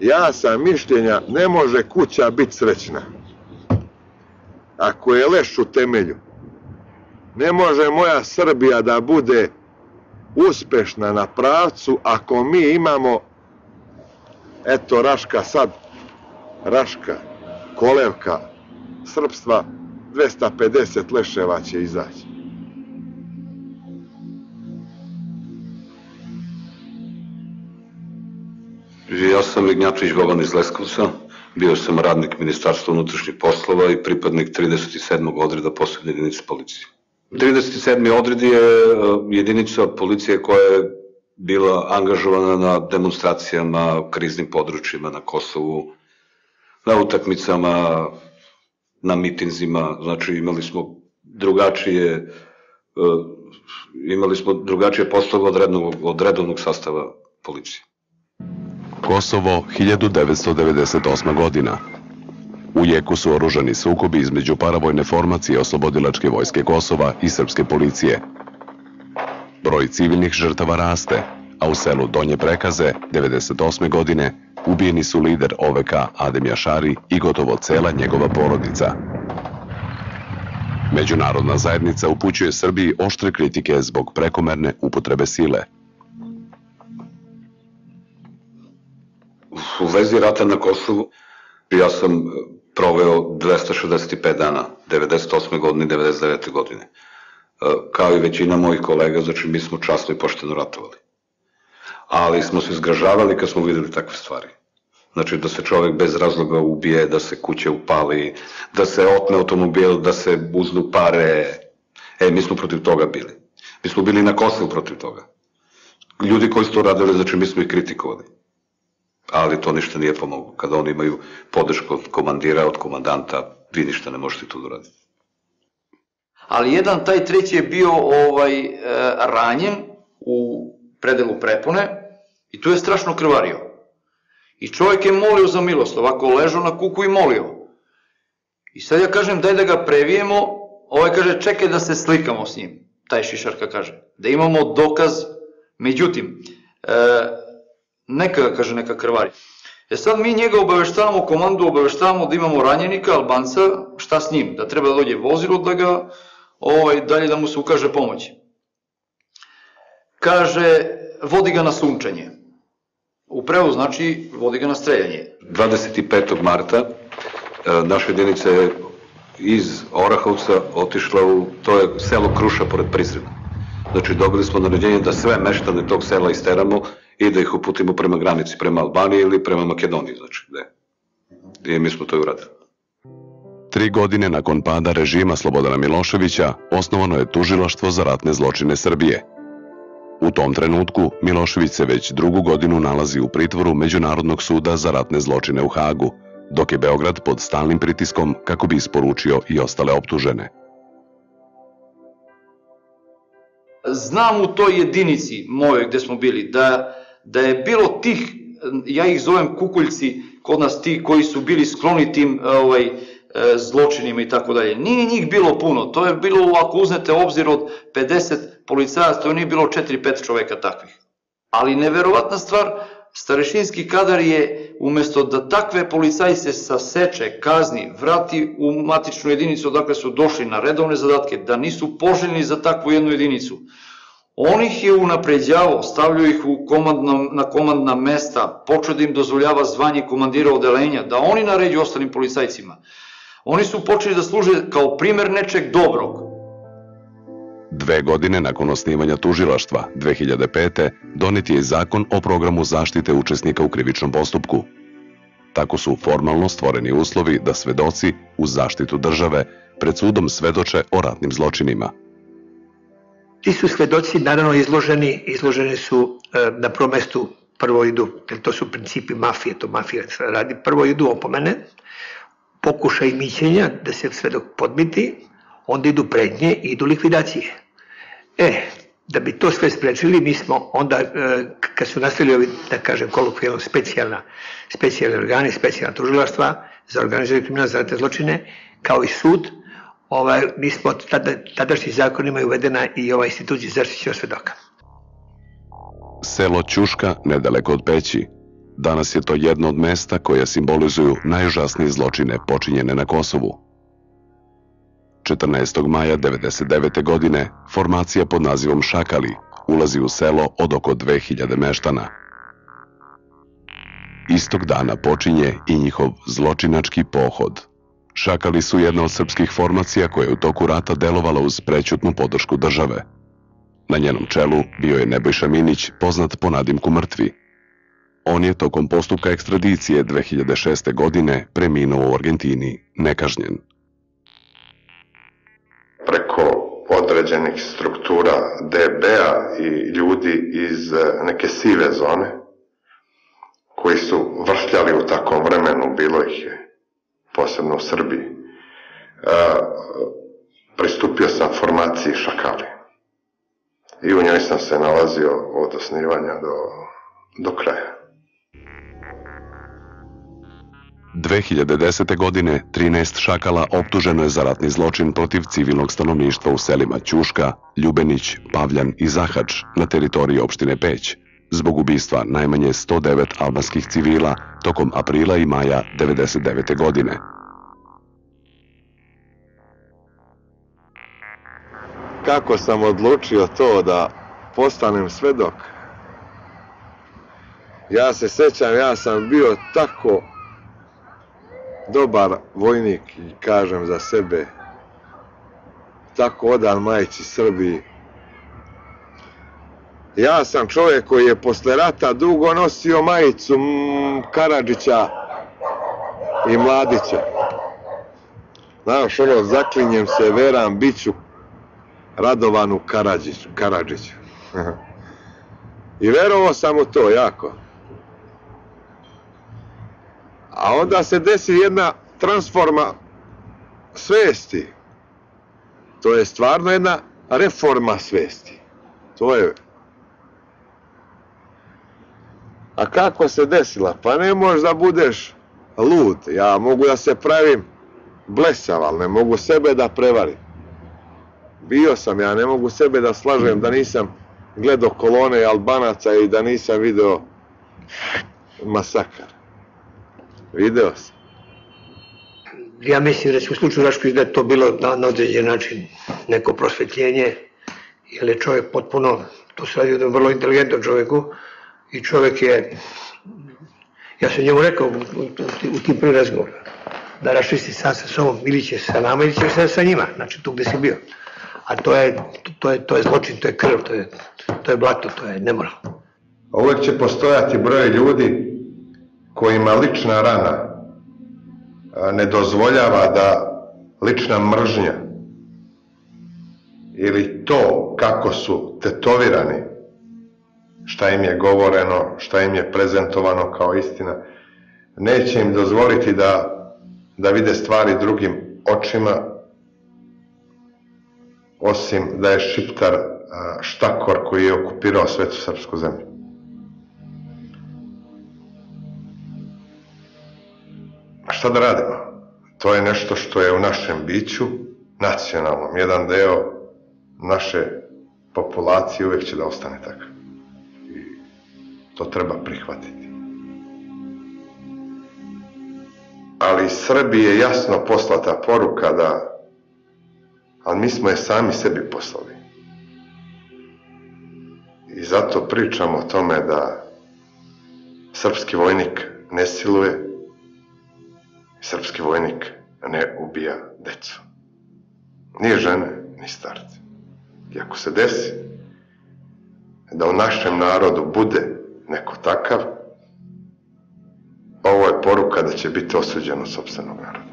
Ja sam mišljenja, ne može kuća biti srećna. Ako je leš u temelju. Ne može moja Srbija da bude uspešna na pravcu ako mi imamo eto Raška sad Raška, Kolevka, Srpstva 250 leševa će izaći. Ja sam Ignjatović Boban iz Leskovca, bio sam radnik Ministarstva unutrašnjih poslova i pripadnik 37. odreda posebne jedinice policije. 37. odred je e, jedinica policije koja je bila angažovana na demonstracijama, kriznim područjima na Kosovu, na utakmicama, na mitinzima, znači imali smo drugačije e, imali smo drugačije poslove od od redovnog sastava policije. Kosovo 1998. godina. U jeku su oružani sukobi između paravojne formacije oslobodilačke vojske Kosova i srpske policije. Broj civilnih žrtava raste, a u selu Donje Prekaze 98. godine ubijeni su lider OVK Adem Jašari i gotovo cela njegova porodica. Međunarodna zajednica upućuje Srbiji oštre kritike zbog prekomerne upotrebe sile. U vezi rata na Kosovu ja sam proveo 265 dana, 98. godine i 99. godine. E, kao i većina mojih kolega, znači mi smo časno i pošteno ratovali. Ali smo se zgražavali kad smo videli takve stvari. Znači da se čovek bez razloga ubije, da se kuće upali, da se otme automobil, da se uznu pare. E, mi smo protiv toga bili. Mi smo bili na Kosovu protiv toga. Ljudi koji su to radili, znači mi smo ih kritikovali ali to ništa nije pomoglo. Kada oni imaju podršku od komandira, od komandanta, vi ništa ne možete tu da uraditi. Ali jedan, taj treći je bio ovaj, e, ranjen u predelu prepone i tu je strašno krvario. I čovjek je molio za milost, ovako ležao na kuku i molio. I sad ja kažem daj da ga previjemo, ovaj kaže čekaj da se slikamo s njim, taj šišarka kaže, da imamo dokaz, međutim, e, neka, kaže, neka krvari. E sad mi njega obaveštavamo, komandu obaveštavamo da imamo ranjenika, Albanca, šta s njim? Da treba da dođe vozilo da ga, ovaj, dalje da mu se ukaže pomoć. Kaže, vodi ga na sunčanje. U prevu znači, vodi ga na streljanje. 25. marta e, naša jedinica je iz Orahovca otišla u, to je selo Kruša pored Prizrena. Znači dobili smo naređenje da sve meštane tog sela isteramo i da ih uputimo prema granici, prema Albaniji ili prema Makedoniji, znači gde. I mi smo to uradili. Tri godine nakon pada režima Slobodana Miloševića osnovano je tužilaštvo za ratne zločine Srbije. U tom trenutku Milošević se već drugu godinu nalazi u pritvoru Međunarodnog suda za ratne zločine u Hagu, dok je Beograd pod stalnim pritiskom kako bi isporučio i ostale optužene. Znam u toj jedinici mojoj gde smo bili da da je bilo tih, ja ih zovem kukuljci, kod nas ti koji su bili skloni tim ovaj, e, zločinima i tako dalje. Nije njih bilo puno, to je bilo, ako uznete obzir od 50 policajaca, to nije bilo 4-5 čoveka takvih. Ali neverovatna stvar, starešinski kadar je, umesto da takve policajce saseče, kazni, vrati u matičnu jedinicu odakle su došli na redovne zadatke, da nisu poželjni za takvu jednu jedinicu, On ih je unapređavao, stavljao ih u komandna, na komandna mesta, počeo da im dozvoljava zvanje komandira odelenja, da oni naređu ostalim policajcima. Oni su počeli da služe kao primer nečeg dobrog. Dve godine nakon osnivanja tužilaštva, 2005. donet je zakon o programu zaštite učesnika u krivičnom postupku. Tako su formalno stvoreni uslovi da svedoci uz zaštitu države pred sudom svedoče o ratnim zločinima – Ti su svedoci naravno izloženi, izloženi su e, na prvom mestu prvo idu, jer to su principi mafije, to mafija radi, prvo idu opomene, pokušaj mićenja da se svedok podmiti, onda idu prednje i idu likvidacije. E, da bi to sve sprečili, mi smo onda, e, kad su nastali ovi, da kažem, kolokvijalno specijalna, specijalne organi, specijalna tužilaštva za organizovanje kriminalne za zločine, kao i sud, ovaj, mi smo tada, tadašnji zakonima je uvedena i ova institucija zaštićena svedoka. Selo Ćuška, nedaleko od Peći. Danas je to jedno od mesta koje simbolizuju najužasnije zločine počinjene na Kosovu. 14. maja 99. godine formacija pod nazivom Šakali ulazi u selo od oko 2000 meštana. Istog dana počinje i njihov zločinački pohod. Šakali su jedna od srpskih formacija koja je u toku rata delovala uz prećutnu podršku države. Na njenom čelu bio je Nebojša Minić, poznat po nadimku Mrtvi. On je tokom postupka ekstradicije 2006. godine preminuo u Argentini, nekažnjen. Preko određenih struktura DB-a i ljudi iz neke sive zone, koji su vršljali u takvom vremenu, bilo ih je posebno u Srbiji, pristupio sam formaciji Šakali. I u njoj sam se nalazio od osnivanja do, do kraja. 2010. godine 13 šakala optuženo je za ratni zločin protiv civilnog stanovništva u selima Ćuška, Ljubenić, Pavljan i Zahač na teritoriji opštine Peć, zbog ubistva najmanje 109 albanskih civila tokom aprila i maja 99. godine. Kako sam odlučio to da postanem svedok? Ja se sećam, ja sam bio tako dobar vojnik kažem za sebe tako odan majci Srbiji Ja sam čovjek koji je posle rata dugo nosio majicu Karadžića i Mladića. Znaš, ono, zaklinjem se, veram, bit ću Radovanu Karadžić, Karadžiću. I verovao sam u to jako. A onda se desi jedna transforma svesti. To je stvarno jedna reforma svesti. To je A kako se desila? Pa ne možeš da budeš lud. Ja mogu da se pravim blesav, ali ne mogu sebe da prevarim. Bio sam, ja ne mogu sebe da slažem da nisam gledao kolone Albanaca i da nisam video masakar. Video sam. Ja mislim, recimo, u slučaju Rašković da je to bilo na, na određen način neko prosvetljenje, jer je čovjek potpuno, to se radi o vrlo inteligentnom čovjeku, i čovjek je, ja sam njemu rekao u, u, u tim prvim razgovorima, da raščisti sam sa sobom, ili će sa nama, ili će sa, sa njima, znači tu gde si bio. A to je, to je, to je zločin, to je krv, to je, to je blato, to je nemoral. Uvek će postojati broj ljudi kojima lična rana ne dozvoljava da lična mržnja ili to kako su tetovirani šta im je govoreno, šta im je prezentovano kao istina, neće im dozvoliti da, da vide stvari drugim očima, osim da je Šiptar štakor koji je okupirao svetu srpsku zemlju. A šta da radimo? To je nešto što je u našem biću, nacionalnom, jedan deo naše populacije uvek će da ostane takav. To treba prihvatiti. Ali Srbiji je jasno poslata poruka da, ali mi smo je sami sebi poslali. I zato pričamo o tome da srpski vojnik ne siluje, srpski vojnik ne ubija decu. Nije žene, ni starce. I ako se desi da u našem narodu bude neko takav, ovo je poruka da će biti osuđen od sobstvenog naroda.